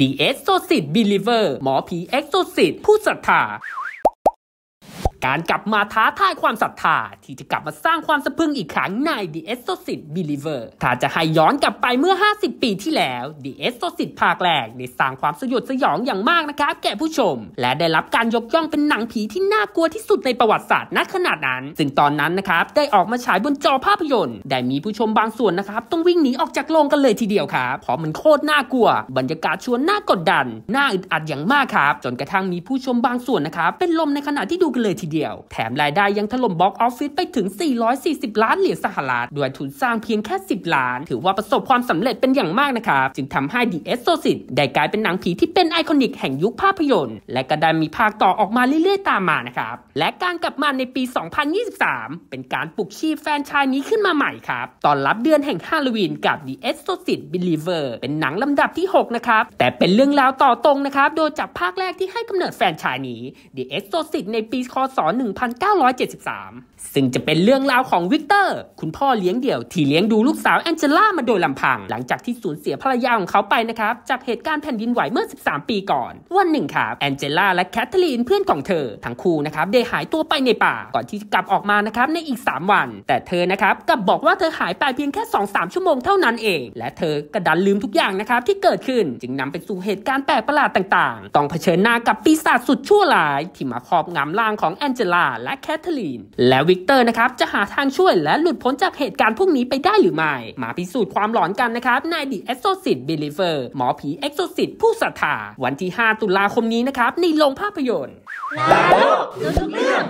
The Exorcist Believer หมอผี Exorcist ผู้ศรัทธา การกลับมาท้าทายความศรัทธาที่จะกลับมาสร้างความสะพึงอีกครั้งใน The Exorcist Believer ถ้าจะให้ย้อนกลับไปเมื่อ 50 ปีที่แล้ว The Exorcist ภาคแรกได้สร้างความสยดสยองอย่างมากนะครับแก่ผู้ชม และได้รับการยกย่องเป็นหนังผีที่น่ากลัวที่สุดในประวัติศาสตร์ณขนาดนั้น ซึ่งตอนนั้นนะครับได้ออกมาฉายบนจอภาพยนตร์ ได้มีผู้ชมบางส่วนนะครับต้องวิ่งหนีออกจากโรงกันเลยทีเดียวครับเพราะมันโคตรน่ากลัว บรรยากาศชวนน่ากดดันน่าอึดอัดอย่างมากครับจนกระทั่งมีผู้ชมบางส่วนนะครับเป็นลมในขณะที่ดูกันเลยทีเดียว แถมรายได้ยังถล่ม box office ไปถึง 440 ล้านเหรียญสหรัฐด้วยทุนสร้างเพียงแค่ 10 ล้าน ถือว่าประสบความสำเร็จเป็นอย่างมากนะครับ จึงทำให้ The Exorcist ได้กลายเป็นหนังผีที่เป็น iconic แห่งยุคภาพยนตร์ และก็ได้มีภาคต่อออกมาเรื่อยๆ ตามมานะครับ และการกลับมาในปี 2023 เป็นการปลุกชีพแฟรนไชส์นี้ขึ้นมาใหม่ครับต้อนรับเดือนแห่งฮาโลวีนกับ The Exorcist Believer เป็นหนังลำดับที่ 6 นะครับ แต่เป็นเรื่องราวต่อตรงนะครับ โดยจากภาคแรกที่ให้กำเนิดแฟรนไชส์นี้ The Exorcist ในปีคศ1973 ซึ่งจะเป็นเรื่องราวของวิกเตอร์ คุณพ่อเลี้ยงเดี่ยวที่เลี้ยงดูลูกสาวแองเจล่ามาโดยลำพัง หลังจากที่สูญเสียภรรยาของเขาไปนะครับ จากเหตุการณ์แผ่นดินไหวเมื่อ 13 ปีก่อน วันหนึ่งครับแองเจล่าและแคทเธอรีนเพื่อนของเธอ ทั้งคู่นะครับได้หายตัวไปในป่าก่อนที่จะกลับออกมานะครับในอีก 3 วัน แต่เธอนะครับกลับบอกว่าเธอหายไปเพียงแค่ 2-3 ชั่วโมงเท่านั้นเอง และเธอก็ดันลืมทุกอย่างนะครับที่เกิดขึ้นจึงนำไปสู่เหตุการณ์แปลกประหลาดต่าง ๆ ต้องเผชิญหน้ากับปีศาจสุดชั่วร้าย ที่มาครอบงำร่างของแองเจลาและแคทเธอรีน และวิกเตอร์นะครับจะหาทางช่วยและหลุดพ้นจากเหตุการณ์พวกนี้ไปได้หรือไม่ มาพิสูจน์ความหลอนกันนะครับใน The Exorcist Believer หมอผีเอ็กซอร์ซิสต์ผู้ศรัทธาวันที่ 5 ตุลาคมนี้นะครับในโรงภาพยนตร์แล้วรู้ทุกเรื่อง